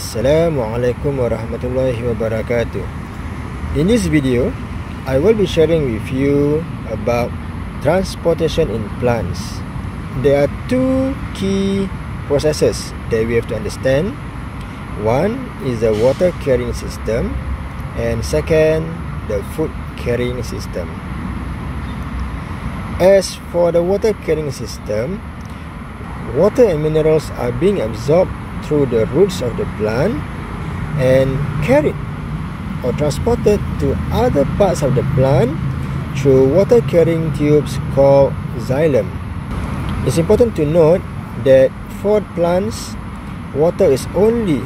Assalamualaikum warahmatullahi wabarakatuh. In this video, I will be sharing with you about transportation in plants. There are two key processes that we have to understand. One is the water carrying system and second the food carrying system. As for the water carrying system, water and minerals are being absorbed through the roots of the plant and carried or transported to other parts of the plant through water carrying tubes called xylem. It's important to note that for plants, water is only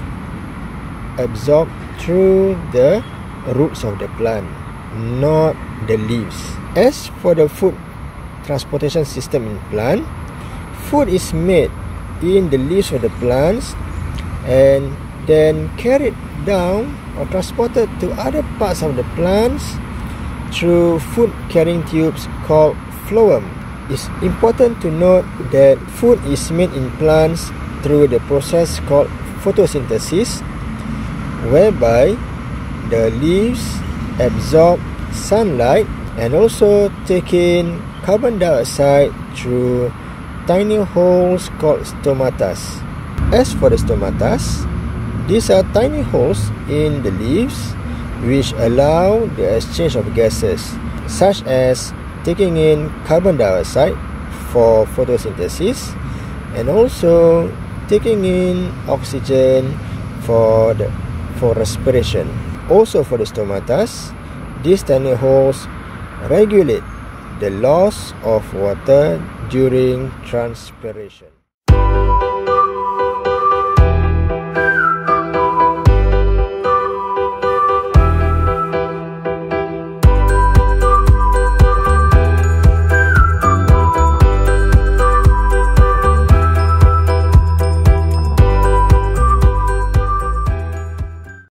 absorbed through the roots of the plant, not the leaves. As for the food transportation system in plant, food is made in the leaves of the plants and then carried down or transported to other parts of the plants through food carrying tubes called phloem. It's important to note that food is made in plants through the process called photosynthesis, whereby the leaves absorb sunlight and also take in carbon dioxide through tiny holes called stomatas. As for the stomatas, these are tiny holes in the leaves which allow the exchange of gases, such as taking in carbon dioxide for photosynthesis and also taking in oxygen for the for respiration. Also for the stomatas, these tiny holes regulate the loss of water during transpiration.